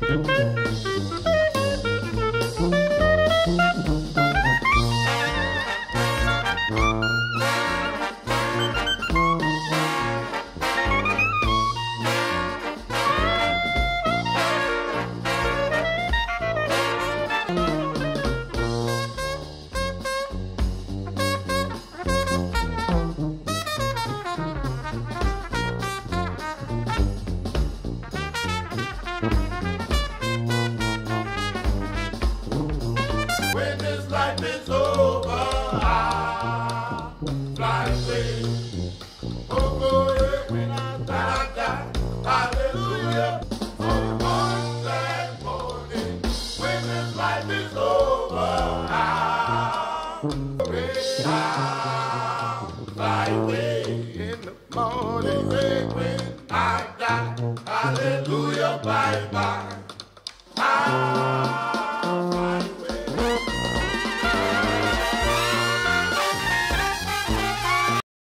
When this life is over, I'll fly away. Oh, glory when I die. Hallelujah. For glad morning. When this life is over, I'll, I'll fly away in the morning. When I die. Hallelujah. Bye bye.